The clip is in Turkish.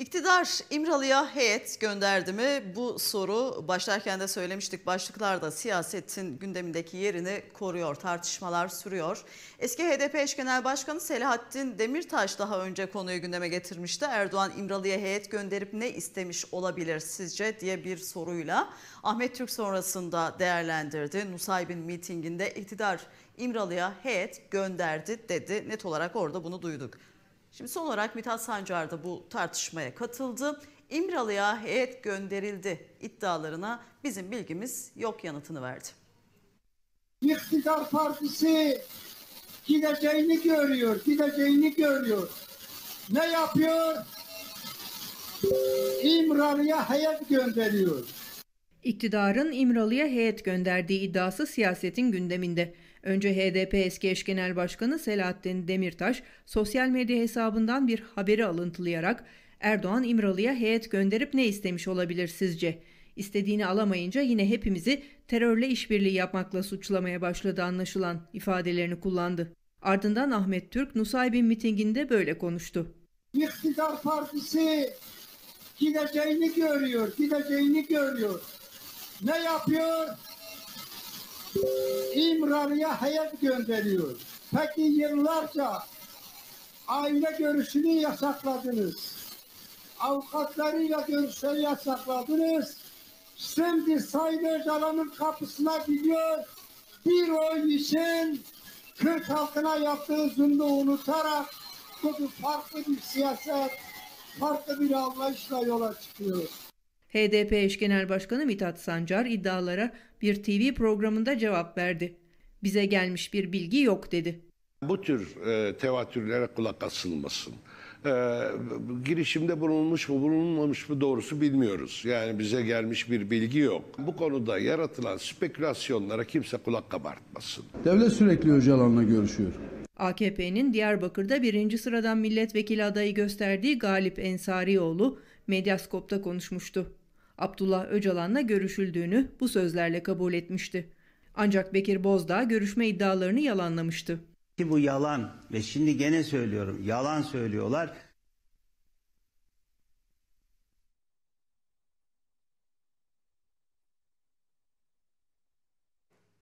İktidar İmralı'ya heyet gönderdi mi? Bu soru başlarken de söylemiştik. Başlıklarda siyasetin gündemindeki yerini koruyor. Tartışmalar sürüyor. Eski HDP eş genel başkanı Selahattin Demirtaş daha önce konuyu gündeme getirmişti. Erdoğan İmralı'ya heyet gönderip ne istemiş olabilir sizce diye bir soruyla Ahmet Türk sonrasında değerlendirdi. Nusaybin mitinginde iktidar İmralı'ya heyet gönderdi dedi. Net olarak orada bunu duyduk. Şimdi son olarak Mithat Sancar da bu tartışmaya katıldı. İmralı'ya heyet gönderildi iddialarına bizim bilgimiz yok yanıtını verdi. İktidar partisi gideceğini görüyor, gideceğini görüyor. Ne yapıyor? İmralı'ya heyet gönderiyor. İktidarın İmralı'ya heyet gönderdiği iddiası siyasetin gündeminde. Önce HDP eski eş genel başkanı Selahattin Demirtaş sosyal medya hesabından bir haberi alıntılayarak Erdoğan İmralı'ya heyet gönderip ne istemiş olabilir sizce? İstediğini alamayınca yine hepimizi terörle işbirliği yapmakla suçlamaya başladı anlaşılan ifadelerini kullandı. Ardından Ahmet Türk Nusaybin mitinginde böyle konuştu. İktidar partisi gideceğini görüyor, gideceğini görüyor. Ne yapıyor? İmralı'ya heyet gönderiyor. Peki yıllarca aile görüşünü yasakladınız. Avukatlarıyla görüşleri yasakladınız. Şimdi Sayın Öcalan'ın kapısına gidiyor. Bir oy için Kürt halkına yaptığı zulmü unutarak bu farklı bir siyaset, farklı bir anlayışla yola çıkıyor. HDP eş genel başkanı Mithat Sancar iddialara bir TV programında cevap verdi. Bize gelmiş bir bilgi yok dedi. Bu tür e, tevatürlere kulak asılmasın. E, girişimde bulunmuş mu bulunmamış mı doğrusu bilmiyoruz. Yani bize gelmiş bir bilgi yok. Bu konuda yaratılan spekülasyonlara kimse kulak kabartmasın. Devlet sürekli Öcalan'la görüşüyor. AKP'nin Diyarbakır'da birinci sıradan milletvekili adayı gösterdiği Galip Ensarioğlu Medyaskop'ta konuşmuştu. Abdullah Öcalan'la görüşüldüğünü bu sözlerle kabul etmişti. Ancak Bekir Bozdağ görüşme iddialarını yalanlamıştı. Ki bu yalan ve şimdi gene söylüyorum yalan söylüyorlar.